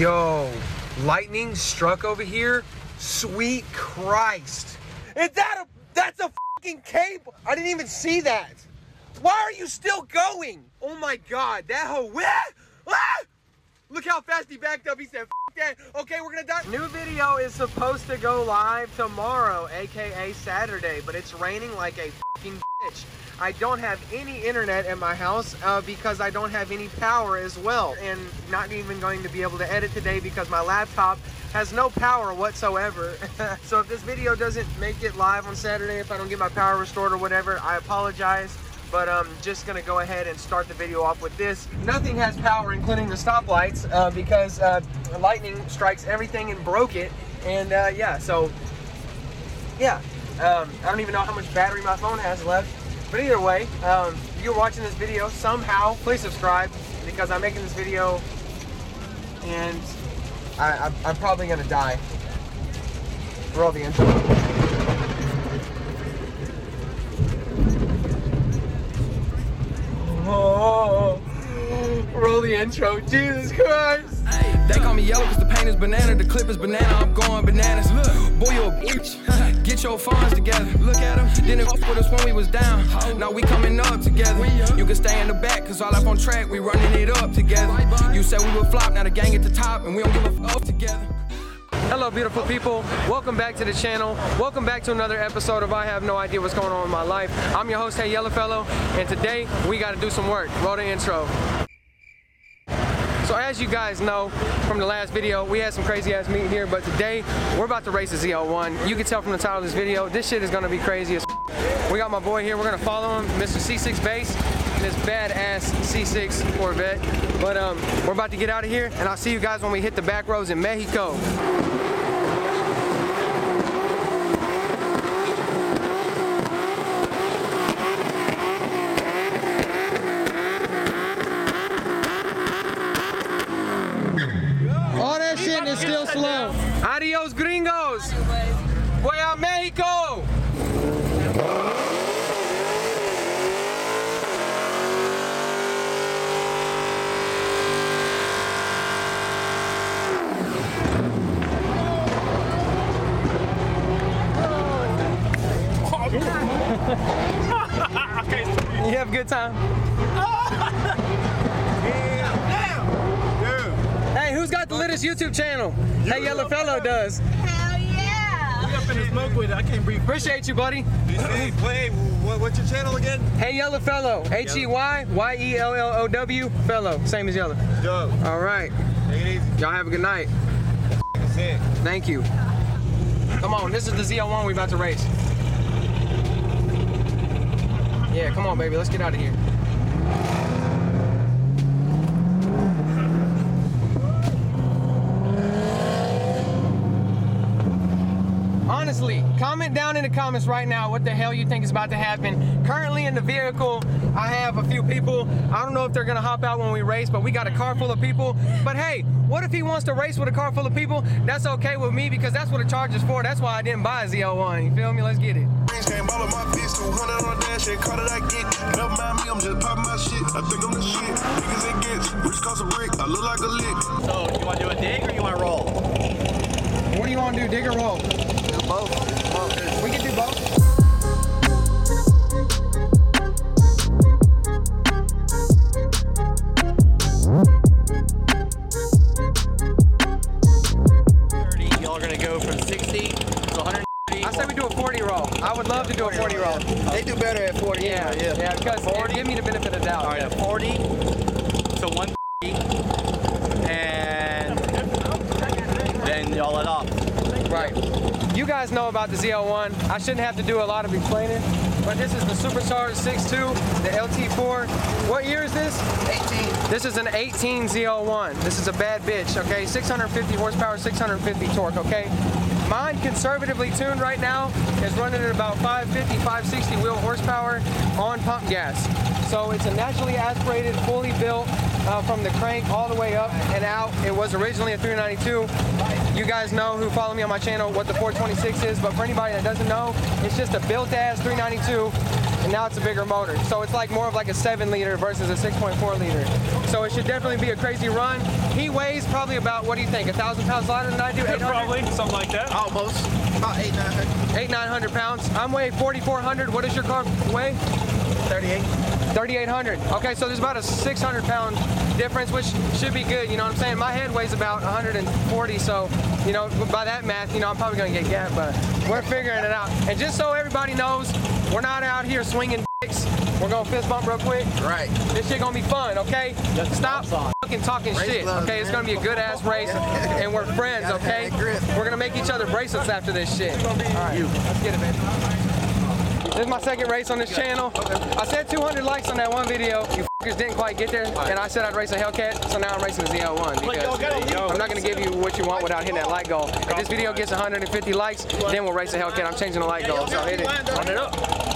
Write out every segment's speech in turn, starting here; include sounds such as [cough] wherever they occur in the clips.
Yo, lightning struck over here. Sweet Christ. Is that a that's a fucking cable? I didn't even see that. Why are you still going? Oh my god, that hoe. [laughs] Ah! Look how fast he backed up. He said, F that. Okay, we're gonna die. New video is supposed to go live tomorrow, aka Saturday, but it's raining like a fucking bitch. I don't have any internet in my house uh, because I don't have any power as well. And not even going to be able to edit today because my laptop has no power whatsoever. [laughs] so if this video doesn't make it live on Saturday, if I don't get my power restored or whatever, I apologize. But I'm um, just gonna go ahead and start the video off with this. Nothing has power, including the stoplights, uh, because uh, lightning strikes everything and broke it. And uh, yeah, so yeah, um, I don't even know how much battery my phone has left. But either way, um, if you're watching this video somehow, please subscribe because I'm making this video and I, am probably gonna die. Roll the intro. Oh, roll the intro. Jesus Christ. They call me yellow cause the paint is banana, the clip is banana, I'm going bananas. Look, boy, you a bitch. [laughs] Get your funds together. Look at them. Didn't fuck with us when we was down. Now we coming up together. You can stay in the back cause all up on track, we running it up together. You said we would flop, now the gang at the top, and we don't give a fuck together. Hello beautiful people, welcome back to the channel. Welcome back to another episode of I Have No Idea What's Going On in My Life. I'm your host, Hey Yellow Fellow, and today we gotta do some work. Roll the intro. So as you guys know from the last video, we had some crazy ass meeting here, but today we're about to race the ZL1. You can tell from the title of this video, this shit is gonna be crazy as We got my boy here, we're gonna follow him, Mr. C6 Base, in this badass C6 Corvette. But um, we're about to get out of here, and I'll see you guys when we hit the back roads in Mexico. Adios, gringos. Voy a México. you have a good time? [laughs] Hey, who's got the latest YouTube channel? You hey, Yellow Fellow does. Hell yeah. We up in the smoke with it. I can't breathe. Appreciate you, buddy. Hey, wait, what's your channel again? Hey, Yellow Fellow. H E Y Y E L L O W Fellow. Same as Yellow. Dope. All right. Take it easy. Y'all have a good night. That's Thank you. Come on, this is the ZL1 we're about to race. Yeah, come on, baby. Let's get out of here. honestly, comment down in the comments right now what the hell you think is about to happen. Currently in the vehicle, I have a few people. I don't know if they're gonna hop out when we race, but we got a car full of people. But hey, what if he wants to race with a car full of people? That's okay with me because that's what a charge is for. That's why I didn't buy a ZL1. You feel me? Let's get it. Came all of my bitch, 200 on dash, and car that I get. Never mind me, I'm just popping my shit. I think I'm the shit. Niggas it gets. Rich cost a brick, I look like a lick. So, you wanna do a dig or you wanna roll? What do you wanna do, dig or roll? both. both. We can do both. All right, yeah. 40 to 130, and then y'all let off. Right. You guys know about the ZL1. I shouldn't have to do a lot of explaining, but this is the supercharged 6.2, the LT4. What year is this? 18. This is an 18 ZL1. This is a bad bitch, okay? 650 horsepower, 650 torque, okay? Mine, conservatively tuned right now, is running at about 550, 560 wheel horsepower on pump gas. So it's a naturally aspirated, fully built uh, from the crank all the way up and out. It was originally a 392. You guys know who follow me on my channel what the 426 is, but for anybody that doesn't know, it's just a built-ass 392 and now it's a bigger motor. So it's like more of like a 7 liter versus a 6.4 liter. So it should definitely be a crazy run. He weighs probably about, what do you think, a thousand pounds lighter than I do? 800? Probably something like that. Almost. About eight, nine hundred. Eight, nine hundred pounds. I'm weighing 4,400. What does your car weigh? 38. 3,800. Okay, so there's about a 600 pound difference, which should be good. You know what I'm saying? My head weighs about 140, so you know by that math, you know I'm probably gonna get gapped, but we're figuring it out. And just so everybody knows, we're not out here swinging dicks. We're gonna fist bump real quick. Right. This shit gonna be fun, okay? Stop fucking talking Race shit, gloves, okay? It's gonna be a good ass race, and we're friends, okay? We're gonna make each other bracelets after this shit. All right, let's get it, man. This is my second race on this channel. I said 200 likes on that one video. You fuckers didn't quite get there, and I said I'd race a Hellcat, so now I'm racing the ZL1 because I'm not gonna give you what you want without hitting that like goal. If this video gets 150 likes, then we'll race a Hellcat. I'm changing the like goal, so hit it. Run it up.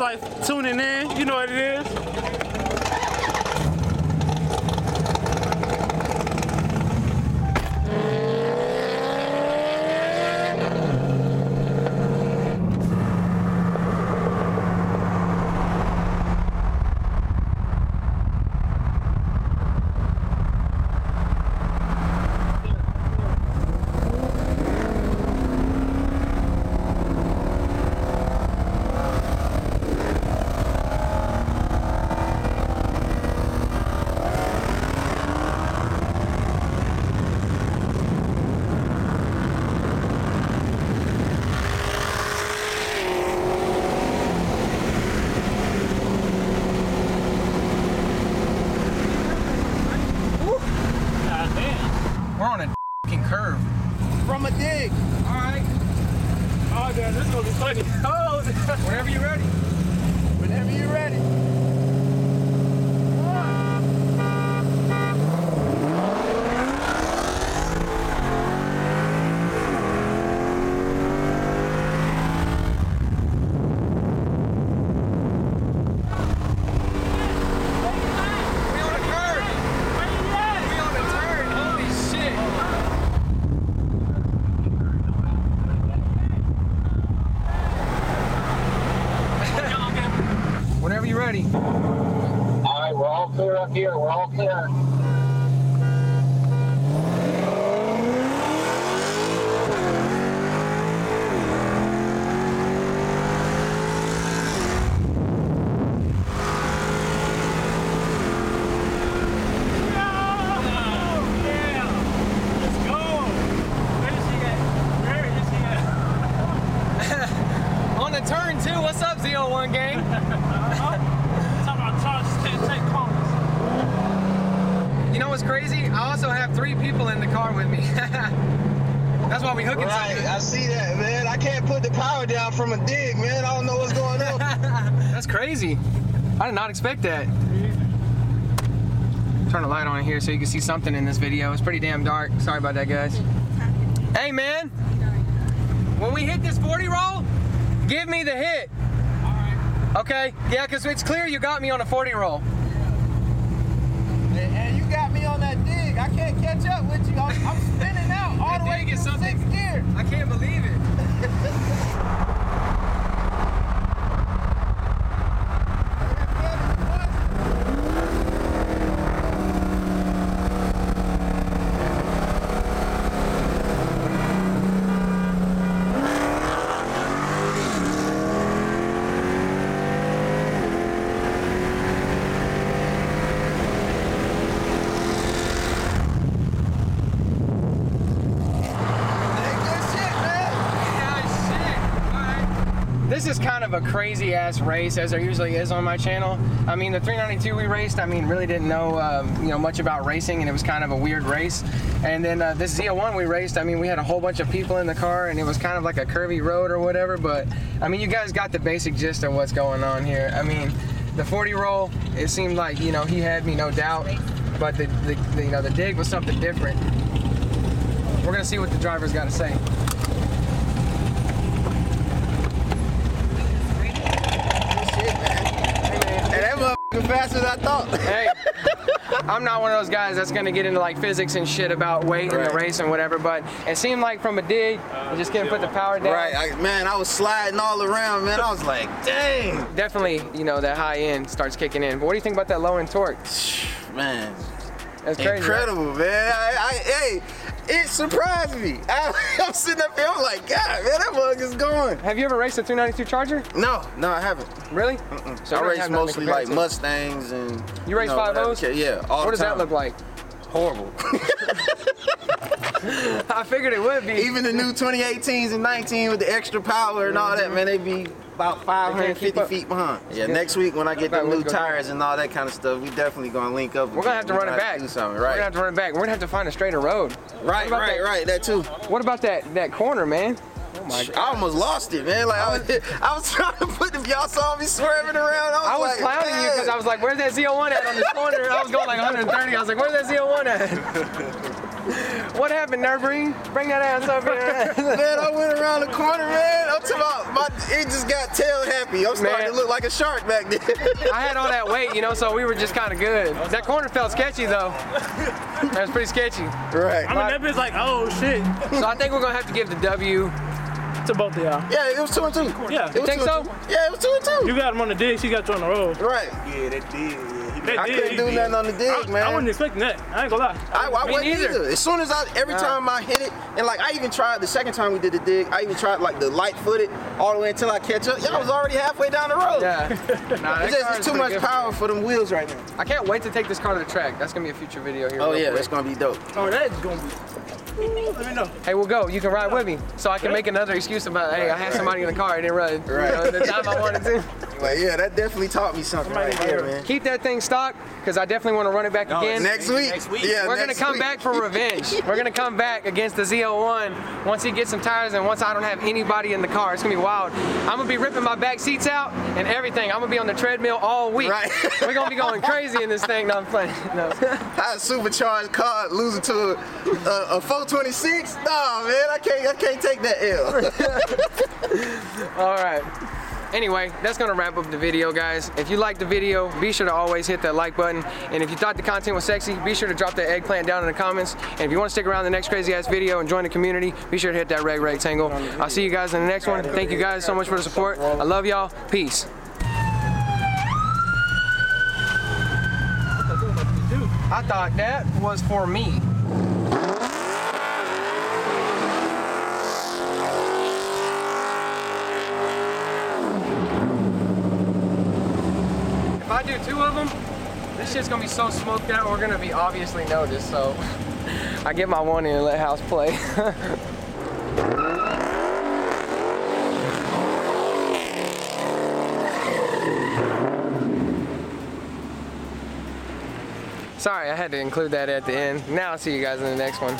Life tuning in. You know what it is. God damn. We're on a fucking curve. From a dig. All right, Oh damn, this is gonna be funny. Oh, whenever you're ready. Whenever you're ready. We on a curve. We on a turn. Holy shit. Whenever you're ready. All right, we're all clear up here. We're all clear. yeah. Let's go. Where is [laughs] he at? Where is he at? On the turn two. What's up, ZO1 gang? [laughs] Talking about Chargers can't take corners. You know what's crazy? I also have three people in the car with me. [laughs] That's why we hooking Right. something. I see that, man. I can't put the power down from a dig, man. I don't know what's going on. [laughs] That's crazy. I did not expect that. Turn the light on here so you can see something in this video. It's pretty damn dark. Sorry about that, guys. Hey, man. When we hit this 40 roll, give me the hit. Okay? Yeah, because it's clear you got me on a 40 roll. and, and you got me on that dig. I can't catch up with you. I'm, I'm spinning out all the way dig is through something- sixth gear. I can't believe it. Hey, good shit, man. A crazy ass race, as there usually is on my channel. I mean, the 392 we raced, I mean, really didn't know, um, you know, much about racing, and it was kind of a weird race. And then uh, this Z01 we raced, I mean, we had a whole bunch of people in the car, and it was kind of like a curvy road or whatever. But I mean, you guys got the basic gist of what's going on here. I mean, the 40 roll, it seemed like you know he had me, no doubt. But the, the, the you know the dig was something different. We're gonna see what the driver's got to say. Good shit, man. Hey man, And that mother faster than I thought. Hey, I'm not one of those guys that's gonna get into like physics and shit about weight in Right. the race and whatever, but it seemed like from a dig, you just couldn't put the power down. Right, I, man, I was sliding all around, man. I was like, dang, Definitely, you know, that high end starts kicking in. But what do you think about that low end torque? man, That's crazy. incredible, man. I, I, hey, it surprised me. [laughs] I, I'm sitting up here, I'm like, God, man, that mug is going. Have you ever raced a 392 Charger? No, no, I haven't. Really? So I you race have nothing to mostly like to. Mustangs and. You race know, five whatever. O's? Yeah, all What does that look like? Horrible. [laughs] I figured it would be. Even the new 2018s and 19 with the extra power and all that, man, they be about 550 feet behind. Yeah, next week when I get the new tires and all that kind of stuff, we definitely gonna link up. We're gonna have to run it back. Do something, right? We're gonna have to run it back. We're gonna have to find a straighter road. right, right, that? right. That too. What about that that corner, man? Oh my god. I almost lost it, man. Like I was, [laughs] I was trying to put them. Y'all saw me swerving around. I was, I was like, clowning you because I was like, "Where's that Z01 at on this corner?" I was going like 130. I was like, "Where's that Z01 at?" [laughs] what happened, Nurbury? Bring that ass over here. Man, I went around the corner, man. I'm talking about my. It just got tail happy. I'm starting Man. to look like a shark back there. [laughs] I had all that weight, you know, so we were just kind of good. That corner felt sketchy though. That was pretty sketchy. right. I mean, that bitch like, oh shit. So I think we're gonna have to give the W. To both of y'all. Yeah, it was two and two. Yeah. It was think two so? and two. Yeah, it was two and two. You got him on the dig, she got you on the road. right. Yeah, that did. Yeah, he That I dig, couldn't do did. nothing on the dig, I, man. I wasn't expecting that. I ain't gonna lie. I, I Me wasn't neither. either. As soon as I, every Uh. time I hit it, and like I even tried the second time we did the dig, I even tried like the light footed all the way until I catch up. Yeah, I was already halfway down the road. Yeah. [laughs] Nah, that It's just it's too much power for them wheels right now. I can't wait to take this car to the track. That's gonna be a future video here. Oh yeah, quick. that's gonna be dope. Oh, that is gonna be. Ooh, Let me know. Hey, we'll go. You can ride with me, so I can make another excuse about, hey, I had somebody in the car, and didn't run. Right. You know, the time I wanted to. Like [laughs] yeah, that definitely taught me something right there, man. Keep that thing stock, because I definitely want to run it back again. Next week, Next week. yeah, We're gonna come week. back for revenge. [laughs] We're gonna come back against the Z01 once he gets some tires and once I don't have anybody in the car. It's gonna be wild. I'm gonna be ripping my back seats out and everything. I'm gonna be on the treadmill all week. Right. [laughs] We're gonna be going crazy in this thing. No, I'm playing. No. I a supercharged car losing to a, a, a 426. Nah, man, I can't, I can't take that L. [laughs] All right. Anyway, that's gonna wrap up the video, guys. If you liked the video, be sure to always hit that like button. And if you thought the content was sexy, be sure to drop that eggplant down in the comments. And if you want to stick around the next crazy ass video and join the community, be sure to hit that red rectangle. I'll see you guys in the next one. Thank you guys so much for the support. I love y'all. Peace. I thought that was for me. I do two of them, this shit's gonna be so smoked out, we're gonna be obviously noticed, so [laughs] I get my one in and let house play. [laughs] Sorry, I had to include that at the end. Now I'll see you guys in the next one.